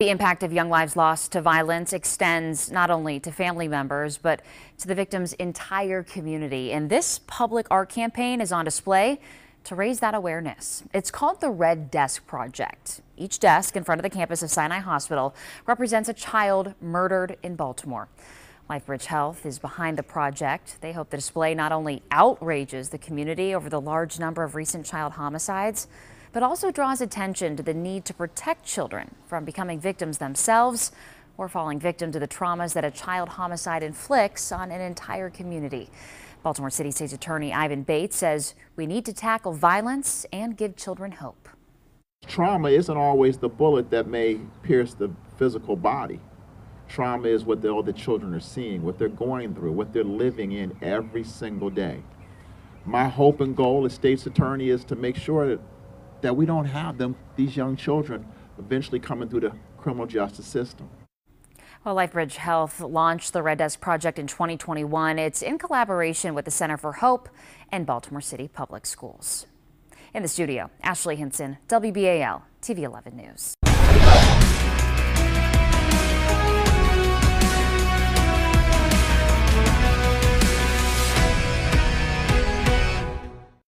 The impact of young lives lost to violence extends not only to family members, but to the victim's entire community. And this public art campaign is on display to raise that awareness. It's called the Red Desk Project. Each desk in front of the campus of Sinai Hospital represents a child murdered in Baltimore. LifeBridge Health is behind the project. They hope the display not only outrages the community over the large number of recent child homicides, but also draws attention to the need to protect children from becoming victims themselves or falling victim to the traumas that a child homicide inflicts on an entire community. Baltimore City State's Attorney Ivan Bates says we need to tackle violence and give children hope. Trauma isn't always the bullet that may pierce the physical body. Trauma is what the, all the children are seeing, what they're going through, what they're living in every single day. My hope and goal as state's attorney is to make sure that that we don't have them, these young children, eventually coming through the criminal justice system. Well, LifeBridge Health launched the Red Desk Project in 2021. It's in collaboration with the Center for Hope and Baltimore City Public Schools. In the studio, Ashley Hinson, WBAL TV 11 News.